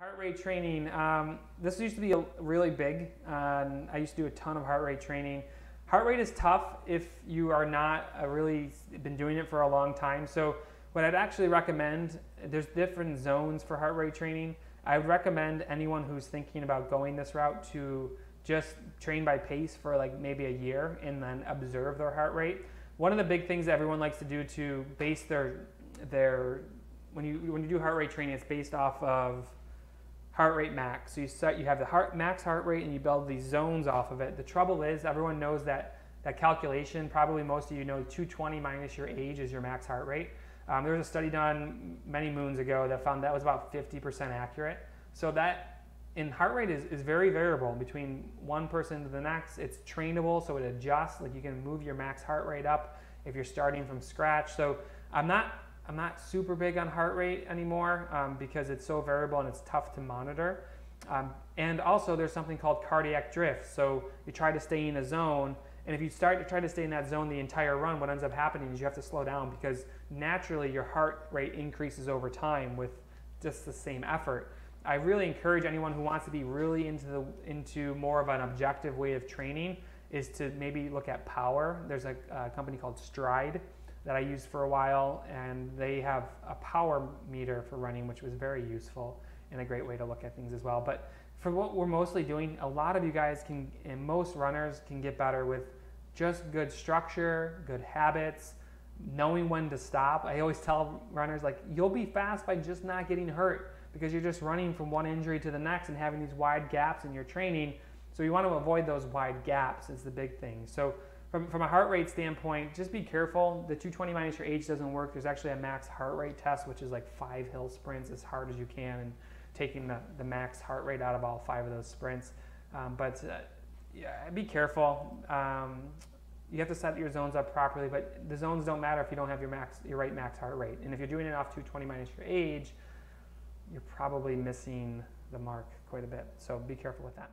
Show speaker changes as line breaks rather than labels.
Heart rate training. Um, this used to be really big. Uh, I used to do a ton of heart rate training. Heart rate is tough if you are not really been doing it for a long time. So what I'd actually recommend, there's different zones for heart rate training. I would recommend anyone who's thinking about going this route to just train by pace for like maybe a year and then observe their heart rate. One of the big things everyone likes to do to base their their when you when you do heart rate training, it's based off of heart rate max. So you set you have the heart max heart rate and you build these zones off of it. The trouble is everyone knows that that calculation. Probably most of you know 220 minus your age is your max heart rate. Um, there was a study done many moons ago that found that was about 50% accurate. So that in heart rate is, is very variable between one person to the next. It's trainable, so it adjusts. Like you can move your max heart rate up if you're starting from scratch. So I'm not I'm not super big on heart rate anymore um, because it's so variable and it's tough to monitor. Um, and also, there's something called cardiac drift. So you try to stay in a zone and if you start to try to stay in that zone the entire run, what ends up happening is you have to slow down because naturally your heart rate increases over time with just the same effort. I really encourage anyone who wants to be really into the into more of an objective way of training is to maybe look at power. There's a, a company called Stryd that I used for a while, and they have a power meter for running, which was very useful and a great way to look at things as well. But for what we're mostly doing, a lot of you guys can, and most runners can get better with just good structure, good habits, knowing when to stop. I always tell runners, like, you'll be fast by just not getting hurt because you're just running from one injury to the next and having these wide gaps in your training. So you want to avoid those wide gaps is the big thing. So from, from a heart rate standpoint, just be careful. The 220 minus your age doesn't work. There's actually a max heart rate test, which is like five hill sprints as hard as you can. And taking the, the max heart rate out of all five of those sprints. Um, but uh, yeah, be careful. Um, you have to set your zones up properly, but the zones don't matter if you don't have your max, your right max heart rate. And if you're doing it off 220 minus your age, you're probably missing the mark quite a bit. So be careful with that.